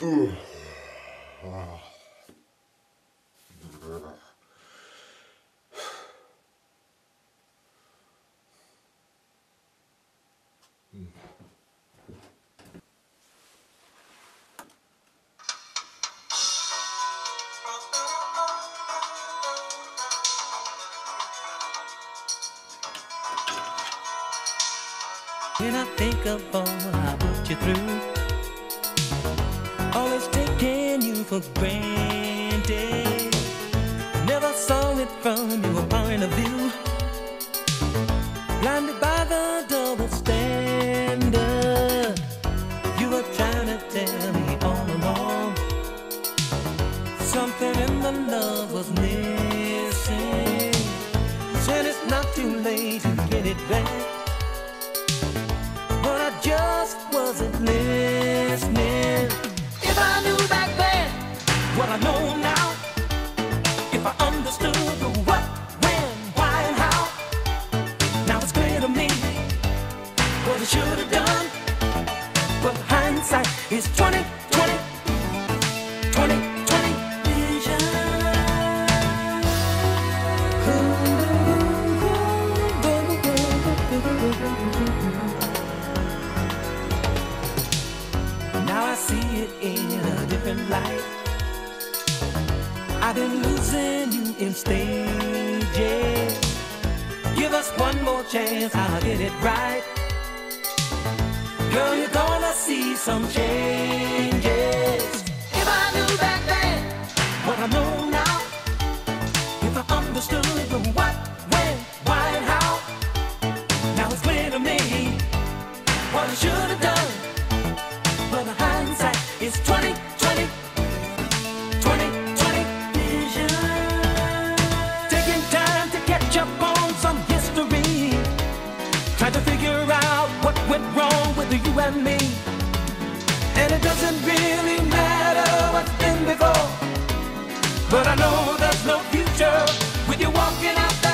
Boom. When I think of all I put you through, always taking you for granted. Never saw it from your point of view. Blinded by the In the love was missing. Said it's not too late to get it back but I just wasn't listening. If I knew back then what I know now, if I understood the what, when, why, and how, now it's clear to me what I should have done. But hindsight is 20, 20, light. I've been losing you in stages. Give us one more chance, I'll get it right. Girl, you're gonna see some changes. If I knew back then what I know now, if I understood the what, when, why, and how, now it's clear to me what I should have done. It doesn't really matter what's been before. But I know there's no future with you walking out